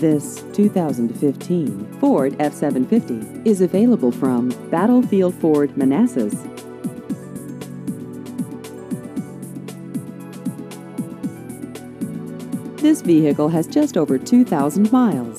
This 2015 Ford F-750 is available from Battlefield Ford Manassas. This vehicle has just over 2,000 miles.